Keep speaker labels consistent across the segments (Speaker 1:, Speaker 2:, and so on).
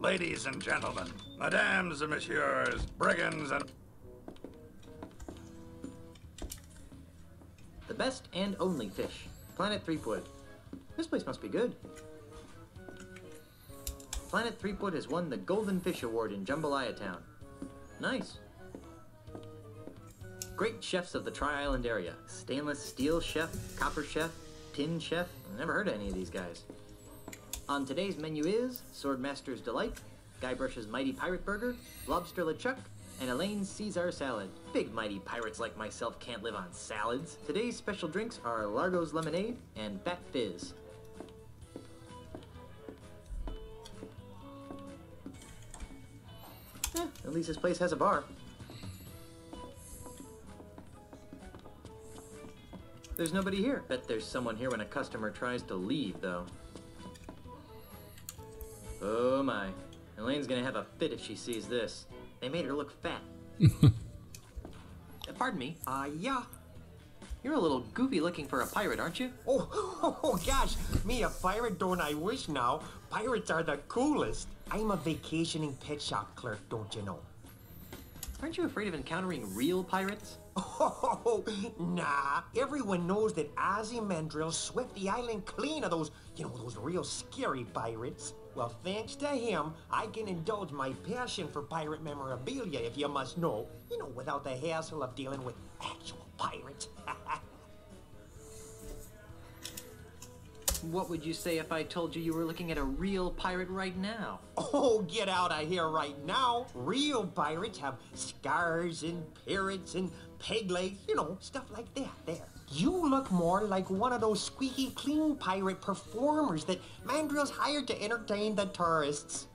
Speaker 1: Ladies and gentlemen, madames and messieurs, brigands and...
Speaker 2: The best and only fish. Planet Threepwood. This place must be good. Planet Threepwood has won the Golden Fish Award in Jambalaya Town. Nice. Great chefs of the Tri-Island area. Stainless steel chef, copper chef, tin chef. Never heard of any of these guys. On today's menu is Swordmaster's Delight, Guybrush's Mighty Pirate Burger, Lobster LeChuck, and Elaine's Caesar Salad. Big mighty pirates like myself can't live on salads. Today's special drinks are Largo's Lemonade and Fat Fizz. Eh, at least this place has a bar. There's nobody here. Bet there's someone here when a customer tries to leave, though. Oh my. Elaine's gonna have a fit if she sees this. They made her look fat. Uh, Pardon me. Uh, yeah. You're a little goofy looking for a pirate, aren't you?
Speaker 3: Oh, oh, gosh, me a pirate, don't I wish now? Pirates are the coolest. I'm a vacationing pet shop clerk, don't you know?
Speaker 2: Aren't you afraid of encountering real pirates?
Speaker 3: Oh, nah. Everyone knows that Ozzie Mandrill swept the island clean of those, you know, those real scary pirates. Well, thanks to him, I can indulge my passion for pirate memorabilia, if you must know. You know, without the hassle of dealing with actual pirates.
Speaker 2: What would you say if I told you you were looking at a real pirate right now?
Speaker 3: Oh, get out of here right now. Real pirates have scars and parrots and peg legs, you know, stuff like that there. You look more like one of those squeaky clean pirate performers that Mandrill's hired to entertain the tourists.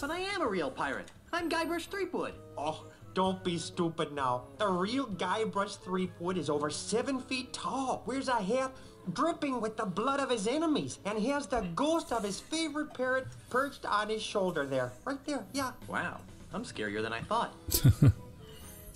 Speaker 2: But I am a real pirate. I'm Guybrush Threepwood.
Speaker 3: Oh, don't be stupid now. The real Guybrush Threepwood is over seven feet tall, wears a hat dripping with the blood of his enemies, and he has the ghost of his favorite parrot perched on his shoulder there. Right there, yeah.
Speaker 2: Wow, I'm scarier than I thought.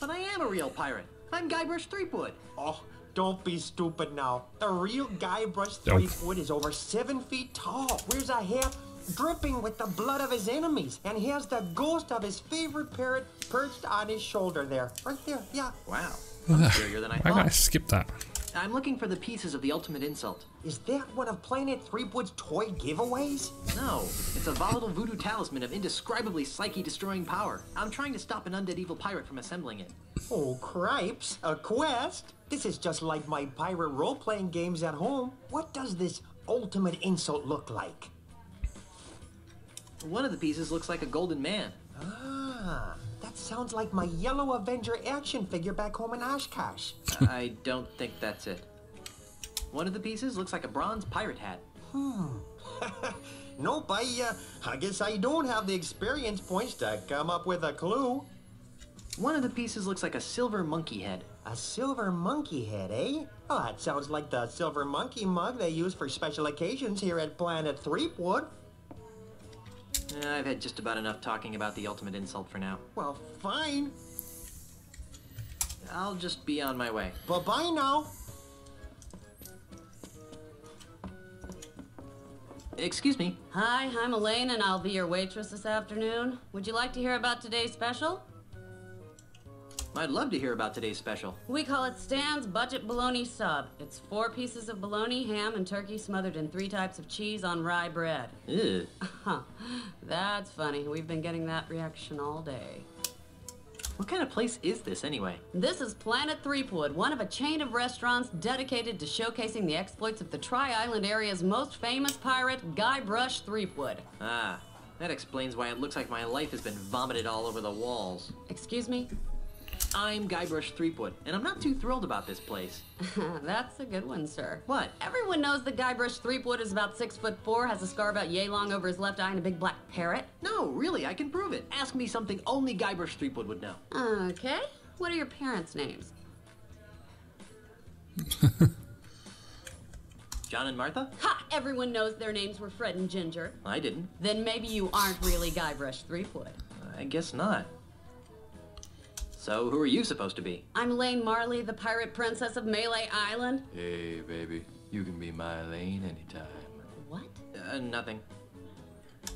Speaker 2: but I am a real pirate. I'm Guybrush Threepwood.
Speaker 3: Oh, don't be stupid now. The real Guybrush Threepwood is over seven feet tall, wears a hat dripping with the blood of his enemies, and he has the ghost of his favorite parrot perched on his shoulder there. Right there, yeah.
Speaker 2: Wow, I'm scarier than I
Speaker 4: I gotta skip that.
Speaker 2: I'm looking for the pieces of the ultimate insult.
Speaker 3: Is that one of Planet Threepwood's toy giveaways?
Speaker 2: No, it's a volatile voodoo talisman of indescribably psyche-destroying power. I'm trying to stop an undead evil pirate from assembling it.
Speaker 3: Oh, cripes, a quest? This is just like my pirate role-playing games at home. What does this ultimate insult look like?
Speaker 2: One of the pieces looks like a golden man.
Speaker 3: Ah, that sounds like my Yellow Avenger action figure back home in Oshkosh.
Speaker 2: I don't think that's it. One of the pieces looks like a bronze pirate hat. Hmm.
Speaker 3: Nope, I, uh, I guess I don't have the experience points to come up with a clue.
Speaker 2: One of the pieces looks like a silver monkey head.
Speaker 3: A silver monkey head, eh? Oh, that sounds like the silver monkey mug they use for special occasions here at Planet Threepwood.
Speaker 2: Uh, I've had just about enough talking about the ultimate insult for now.
Speaker 3: Well, fine.
Speaker 2: I'll just be on my way.
Speaker 3: Bye-bye now.
Speaker 2: Excuse me.
Speaker 5: Hi, I'm Elaine, and I'll be your waitress this afternoon. Would you like to hear about today's special?
Speaker 2: I'd love to hear about today's special.
Speaker 5: We call it Stan's Budget Bologna Sub. It's four pieces of bologna, ham, and turkey smothered in three types of cheese on rye bread.
Speaker 2: Ew.
Speaker 5: That's funny. We've been getting that reaction all day.
Speaker 2: What kind of place is this anyway?
Speaker 5: This is Planet Threepwood, one of a chain of restaurants dedicated to showcasing the exploits of the Tri-Island area's most famous pirate, Guybrush Threepwood.
Speaker 2: Ah, that explains why it looks like my life has been vomited all over the walls.
Speaker 5: Excuse me?
Speaker 2: I'm Guybrush Threepwood, and I'm not too thrilled about this place.
Speaker 5: That's a good one, sir.
Speaker 2: What?
Speaker 5: Everyone knows that Guybrush Threepwood is about six foot four, has a scar about yay long over his left eye, and a big black parrot.
Speaker 2: No, really, I can prove it. Ask me something only Guybrush Threepwood would know.
Speaker 5: Okay. What are your parents' names?
Speaker 2: John and Martha?
Speaker 5: Ha! Everyone knows their names were Fred and Ginger.
Speaker 2: I didn't.
Speaker 5: Then maybe you aren't really Guybrush Threepwood.
Speaker 2: I guess not. So, who are you supposed to be?
Speaker 5: I'm Elaine Marley, the pirate princess of Melee Island.
Speaker 6: Hey, baby, you can be my Elaine anytime.
Speaker 5: What?
Speaker 2: Uh, nothing.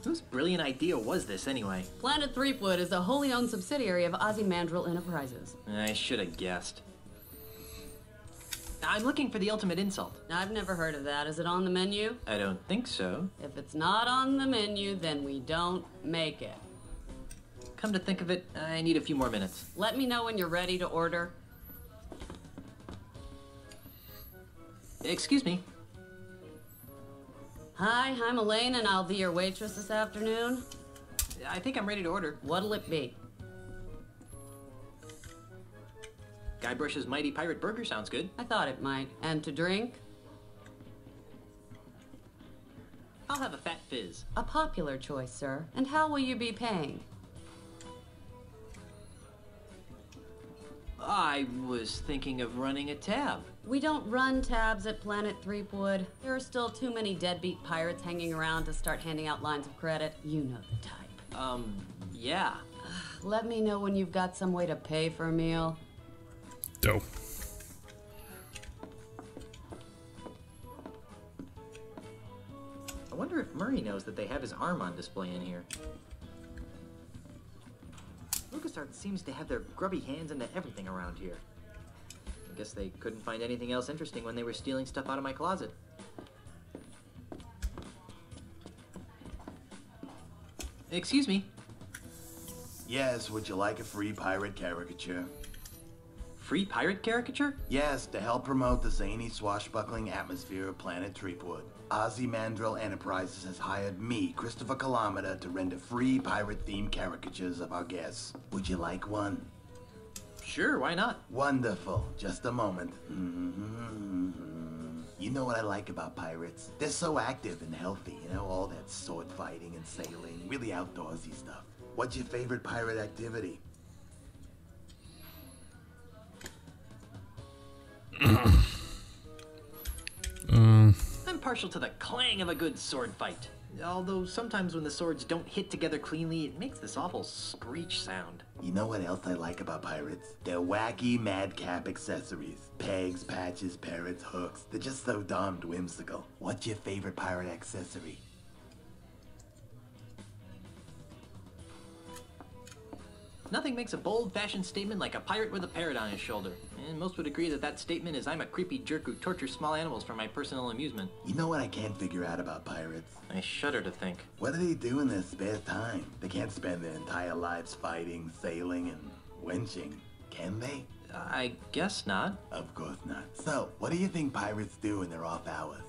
Speaker 2: Whose brilliant idea was this anyway?
Speaker 5: Planet Threepwood is a wholly owned subsidiary of Ozzie Mandrill Enterprises.
Speaker 2: I should have guessed. I'm looking for the ultimate insult.
Speaker 5: I've never heard of that. Is it on the menu?
Speaker 2: I don't think so.
Speaker 5: If it's not on the menu, then we don't make it.
Speaker 2: Come to think of it, I need a few more minutes.
Speaker 5: Let me know when you're ready to order.
Speaker 2: Excuse me.
Speaker 5: Hi, I'm Elaine, and I'll be your waitress this afternoon.
Speaker 2: I think I'm ready to order.
Speaker 5: What'll it be?
Speaker 2: Guybrush's Mighty Pirate Burger sounds good.
Speaker 5: I thought it might. And to drink?
Speaker 2: I'll have a fat fizz.
Speaker 5: A popular choice, sir. And how will you be paying?
Speaker 2: I was thinking of running a tab.
Speaker 5: We don't run tabs at Planet Threepwood. There are still too many deadbeat pirates hanging around to start handing out lines of credit. You know the type.
Speaker 2: Um, yeah.
Speaker 5: Let me know when you've got some way to pay for a meal.
Speaker 4: Dope.
Speaker 2: I wonder if Murray knows that they have his arm on display in here. LucasArts seems to have their grubby hands into everything around here. I guess they couldn't find anything else interesting when they were stealing stuff out of my closet. Excuse me.
Speaker 6: Yes, would you like a free pirate caricature?
Speaker 2: Free pirate caricature?
Speaker 6: Yes, to help promote the zany, swashbuckling atmosphere of Planet Threepwood. Ozzie Mandrill Enterprises has hired me, Christopher Kilometer, to render free pirate-themed caricatures of our guests. Would you like one?
Speaker 2: Sure, why not?
Speaker 6: Wonderful. Just a moment. You know what I like about pirates? They're so active and healthy, you know, all that sword fighting and sailing, really outdoorsy stuff. What's your favorite pirate activity?
Speaker 4: Um,
Speaker 2: I'm partial to the clang of a good sword fight. Although sometimes when the swords don't hit together cleanly, it makes this awful screech sound.
Speaker 6: You know what else I like about pirates? Their wacky madcap accessories. Pegs, patches, parrots, hooks. They're just so darned whimsical. What's your favorite pirate accessory?
Speaker 2: Nothing makes a bold fashion statement like a pirate with a parrot on his shoulder. And most would agree that that statement is I'm a creepy jerk who tortures small animals for my personal amusement.
Speaker 6: You know what I can't figure out about pirates?
Speaker 2: I shudder to think.
Speaker 6: What do they do in their spare time? They can't spend their entire lives fighting, sailing, and wenching, can they?
Speaker 2: I guess not.
Speaker 6: Of course not. So, what do you think pirates do in their off hours?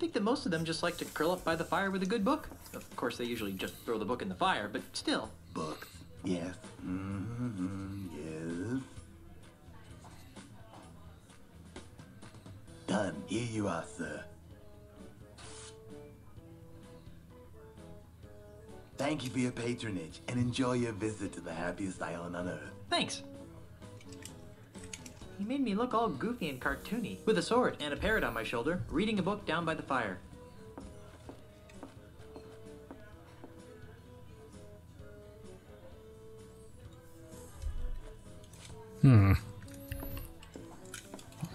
Speaker 2: Think that most of them just like to curl up by the fire with a good book. Of course, they usually just throw the book in the fire, but still.
Speaker 6: Books. Yes. Mm-hmm. Yes. Done. Here you are, sir. Thank you for your patronage and enjoy your visit to the happiest island on earth.
Speaker 2: Thanks. Made me look all goofy and cartoony, with a sword and a parrot on my shoulder, reading a book down by the fire.
Speaker 4: hmm.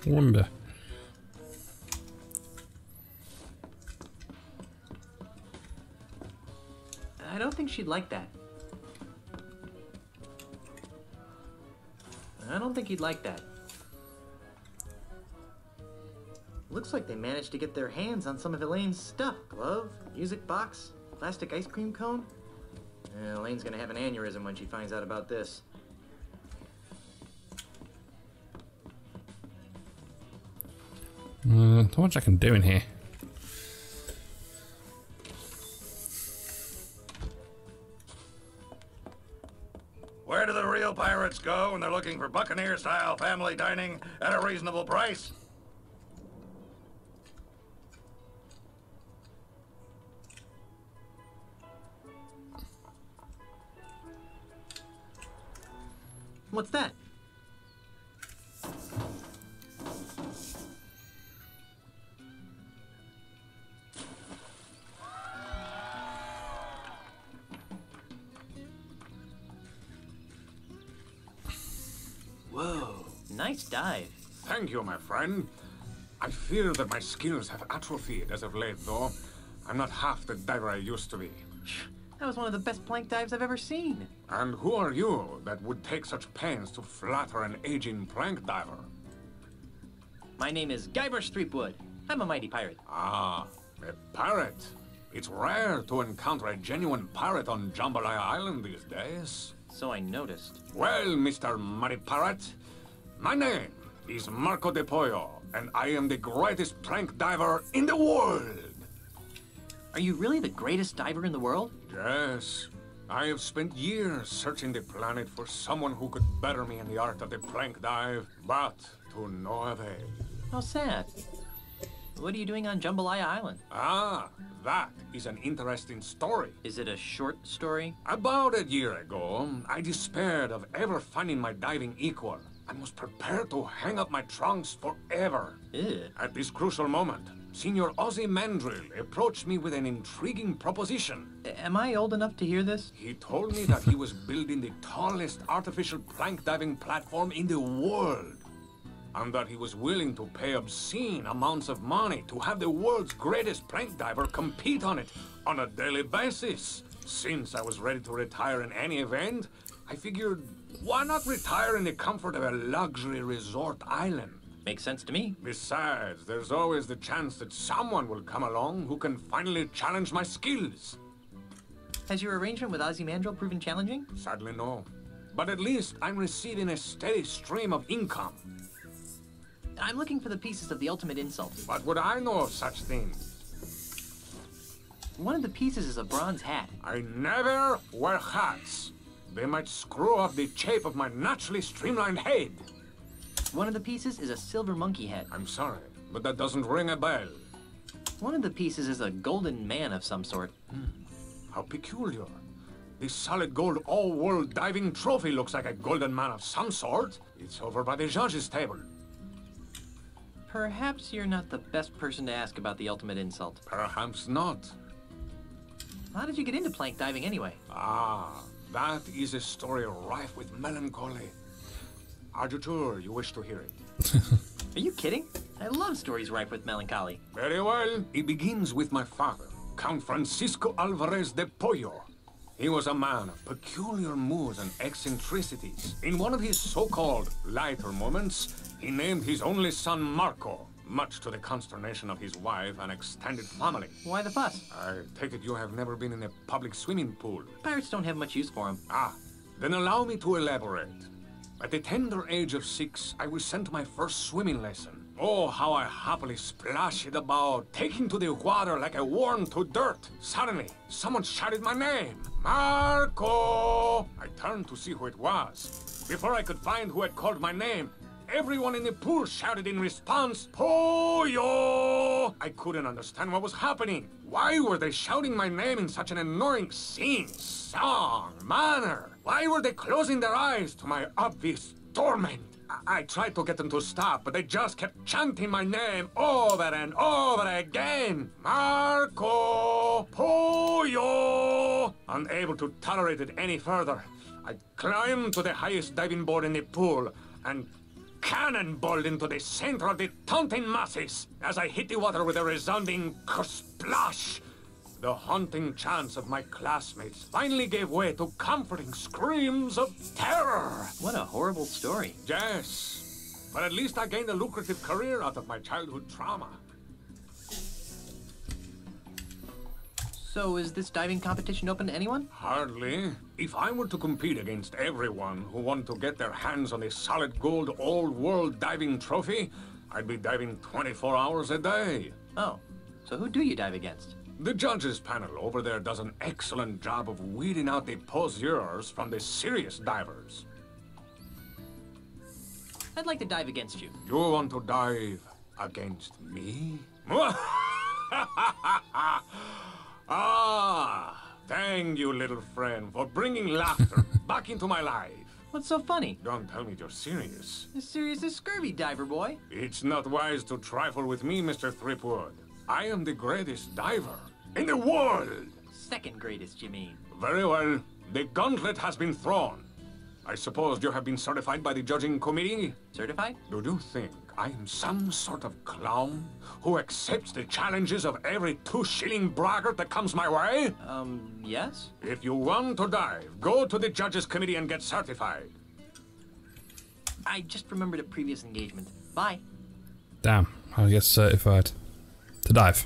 Speaker 4: I wonder.
Speaker 2: I don't think she'd like that. I don't think he'd like that. Looks like they managed to get their hands on some of Elaine's stuff. Glove, music box, plastic ice cream cone. Yeah, Elaine's gonna have an aneurysm when she finds out about this.
Speaker 4: Uh, not much I can do in here.
Speaker 1: Where do the real pirates go when they're looking for Buccaneer-style family dining at a reasonable price?
Speaker 2: Dive.
Speaker 7: Thank you, my friend. I fear that my skills have atrophied as of late, though. I'm not half the diver I used to be.
Speaker 2: That was one of the best plank dives I've ever seen.
Speaker 7: And who are you that would take such pains to flatter an aging plank diver?
Speaker 2: My name is Guybrush Threepwood. I'm a mighty pirate.
Speaker 7: Ah, a pirate. It's rare to encounter a genuine pirate on Jambalaya Island these days.
Speaker 2: So I noticed.
Speaker 7: Well, Mr. Mighty Pirate, my name is Marco de Pollo, and I am the greatest plank diver in the world.
Speaker 2: Are you really the greatest diver in the world?
Speaker 7: Yes, I have spent years searching the planet for someone who could better me in the art of the plank dive, but to no avail.
Speaker 2: How sad. What are you doing on Jambalaya Island?
Speaker 7: Ah, that is an interesting story.
Speaker 2: Is it a short story?
Speaker 7: About a year ago, I despaired of ever finding my diving equal and was prepared to hang up my trunks forever.
Speaker 2: Ew.
Speaker 7: At this crucial moment, Senior Ozzie Mandrill approached me with an intriguing proposition.
Speaker 2: Am I old enough to hear this?
Speaker 7: He told me that he was building the tallest artificial plank diving platform in the world. And that he was willing to pay obscene amounts of money to have the world's greatest plank diver compete on it on a daily basis. Since I was ready to retire in any event, I figured why not retire in the comfort of a luxury resort island?
Speaker 2: Makes sense to me.
Speaker 7: Besides, there's always the chance that someone will come along who can finally challenge my skills.
Speaker 2: Has your arrangement with Ozzie Mandrill proven challenging?
Speaker 7: Sadly, no. But at least I'm receiving a steady stream of income.
Speaker 2: I'm looking for the pieces of the ultimate insult.
Speaker 7: But what would I know of such things?
Speaker 2: One of the pieces is a bronze hat.
Speaker 7: I never wear hats. They might screw up the shape of my naturally streamlined head.
Speaker 2: One of the pieces is a silver monkey head.
Speaker 7: I'm sorry, but that doesn't ring a bell.
Speaker 2: One of the pieces is a golden man of some sort.
Speaker 7: How peculiar. This solid gold all-world diving trophy looks like a golden man of some sort. It's over by the judge's table.
Speaker 2: Perhaps you're not the best person to ask about the ultimate insult.
Speaker 7: Perhaps not.
Speaker 2: How did you get into plank diving anyway?
Speaker 7: Ah, that is a story rife with melancholy. Are you you wish to hear it?
Speaker 2: Are you kidding? I love stories ripe with melancholy.
Speaker 7: Very well. It begins with my father, Count Francisco Alvarez de Pollo. He was a man of peculiar moods and eccentricities. In one of his so-called lighter moments, he named his only son Marco, much to the consternation of his wife and extended family.
Speaker 2: Why the fuss?
Speaker 7: I take it you have never been in a public swimming pool.
Speaker 2: Pirates don't have much use for him.
Speaker 7: Ah, then allow me to elaborate. At the tender age of six, I was sent to my first swimming lesson. Oh, how I happily splashed about, taking to the water like a worm to dirt. Suddenly, someone shouted my name. Marco! I turned to see who it was. Before I could find who had called my name, everyone in the pool shouted in response, Pollo! I couldn't understand what was happening. Why were they shouting my name in such an annoying sing, song, manner? Why were they closing their eyes to my obvious torment? I, tried to get them to stop, but they just kept chanting my name over and over again. Marco Pollo! Unable to tolerate it any further, I climbed to the highest diving board in the pool and cannonballed into the center of the taunting masses as I hit the water with a resounding splash. The haunting chants of my classmates finally gave way to comforting screams of terror.
Speaker 2: What a horrible story.
Speaker 7: Yes, but at least I gained a lucrative career out of my childhood trauma.
Speaker 2: So is this diving competition open to anyone?
Speaker 7: Hardly. If I were to compete against everyone who wanted to get their hands on the solid gold old world diving trophy, I'd be diving 24 hours a day.
Speaker 2: Oh, so who do you dive against?
Speaker 7: The judges panel over there does an excellent job of weeding out the poseurs from the serious divers.
Speaker 2: I'd like to dive against you.
Speaker 7: You want to dive against me? ah, thank you, little friend, for bringing laughter back into my life.
Speaker 2: What's so funny?
Speaker 7: Don't tell me you're serious.
Speaker 2: As serious as scurvy, diver boy.
Speaker 7: It's not wise to trifle with me, Mr. Threepwood. I am the greatest diver in the world.
Speaker 2: Second greatest, you mean?
Speaker 7: Very well. The gauntlet has been thrown. I suppose you have been certified by the judging committee?
Speaker 2: Certified?
Speaker 7: Do you think I am some sort of clown who accepts the challenges of every two-shilling braggart that comes my way?
Speaker 2: Um, yes?
Speaker 7: If you want to dive, go to the judges committee and get certified.
Speaker 2: I just remembered a previous engagement. Bye.
Speaker 4: Damn, I'll get certified to dive.